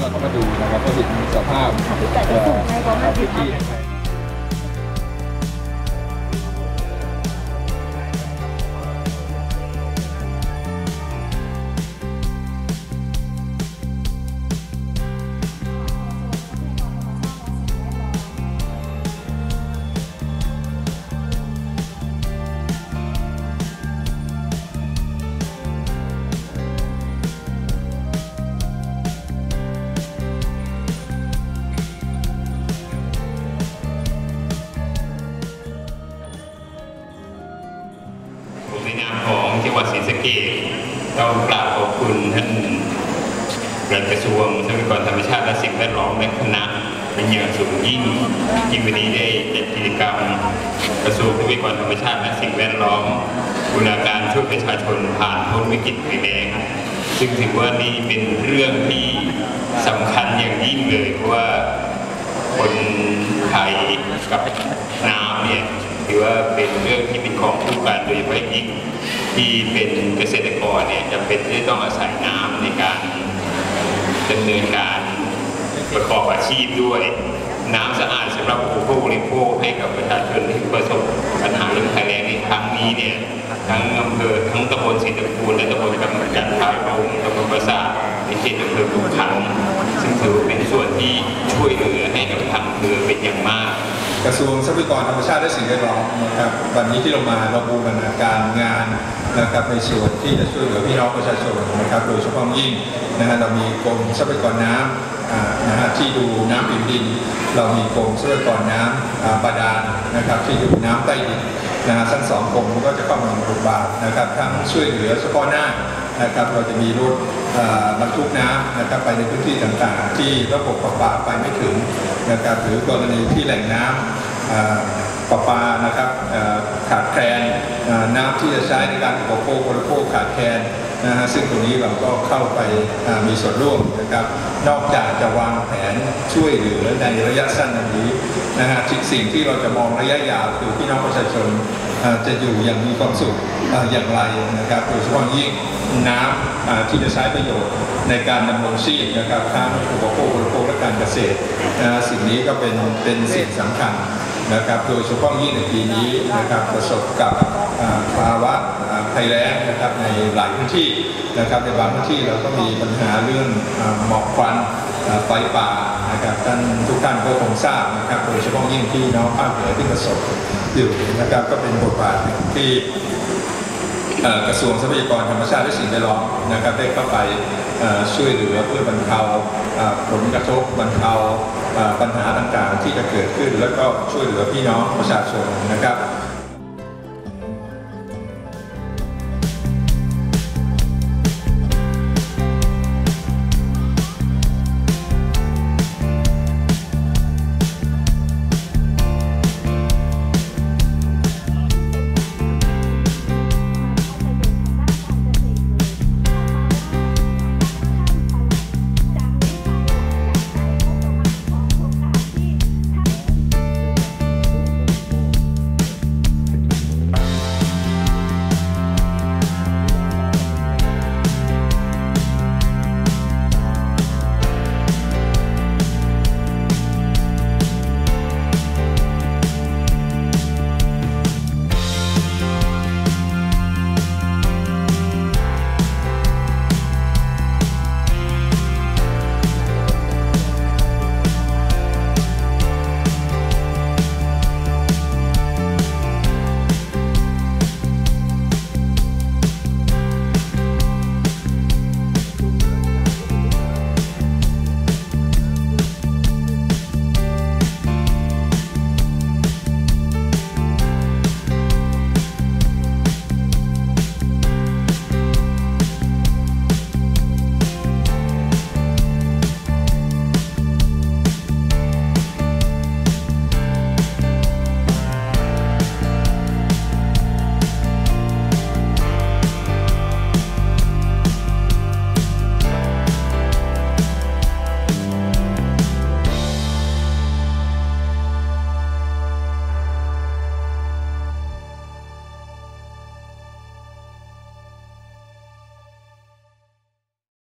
เราก็มาดูนะครับก็เห็นสภาพพื้นที่ มของจังหวัดศรีสะเกษต้องกราบขอบคุณท่านกระทรวงทรัพยากรธรรมชาติและสิ่งแวดล้อมและคณะเป็นอย่างสูงยิ่งที่วันนี้ได้จัดกิจกรรมกระทรวงทรัพยากรธรรมชาติและสิ่งแวดล้อมบูรณาการช่วยประชาชนผ่านพ้นวิกฤตภัยแล้งซึ่งถือว่านี่เป็นเรื่องที่สำคัญอย่างยิ่งเลยเพราะว่าคนไทยกับน้ำเนี่ย ถือว่าเป็นเรื่องที่เป็นของคู่กันโดยเฉพาะยิ่งที่เป็นเกษตรกรเนี่ยจำเป็นที่ต้องอาศัยน้ำในการดำเนินการประกอบอาชีพด้วย น้ำสะอาดสำหรับผู้บริโภคให้กับประชาชนที่ประสบปัญหาเรื่องภัยแล้งในครั้งนี้เนี่ยทั้งอำเภอทั้งตำบลศรีตะกูลและตำบลกำจัดทายพงตำบลประสาทในเขตอำเภอขุนขันซึ่งถือเป็นส่วนที่ กระทรวงทรัพยากรธรรมชาติและสิ่งแวดล้อมนะครับวันนี้ที่เรามาเราบูรณาการงานนะครับในส่วนที่จะช่วยเหลือพี่น้องประชาชนนะครับ โดยเฉพาะยิ่งนะฮะเรามีกรมทรัพยากรน้ำนะฮะที่ดูน้ำผิวดิน เรามีกรมทรัพยากรน้ำบาดาลนะครับที่ดูน้ำใต้ดินนะฮะทั้งสองกรมก็จะเข้ามาบทบาทนะครับทั้งช่วยเหลือเฉพาะหน้า นะครับเราจะมีรถบรรทุกน้ำนะครับไปในพื้นที่ต่างๆ ที่ระบบประปาไปไม่ถึงนะครับหรือกรณีที่แหล่งน้ำประปานะครับขาดแคลนน้ำที่จะใช้ในการอุปโภคบริโภคขาดแคลนนะฮะซึ่งตรงนี้เราก็เข้าไปมีส่วนร่วมนะครับ นอกจากจะวางแผนช่วยเหลือในระยะสั้นอัน นะฮะสิ่งที่เราจะมองระยะยาวคือพี่น้องประชาชนจะอยู่อย่างมีความสุขอย่างไรนะครับโดยเฉพาะยิ่งน้ำที่จะใช้ประโยชน์ในการดำรงชีพนะครับทั้งอุปโภคบริโภคและการเกษตรนะสิ่งนี้ก็เป็นเป็นสิ่งสำคัญนะครับโดยเฉพาะยิ่งในปีนี้นะครับประสบกับภาวะภัยแล้งนะครับในหลายพื้นที่นะครับในบางพื้นที่เราก็มีปัญหาเรื่องหมอกควัน ไฟป่านะครับท่านทุกท่านก็คงทราบนะครับโดยเฉพาะยิ่งที่น้องภาคเหนือที่ประสบอยู่นะครับก็เป็นบทบาทที่กระทรวงทรัพยากรธรรมชาติและสิ่งแวดล้อมนะครับได้เข้าไปช่วยเหลือเพื่อบรรเทาผลกระทบบรรเทาปัญหาต่างๆ ที่จะเกิดขึ้น แล้วก็ช่วยเหลือพี่น้องประชาชนนะครับ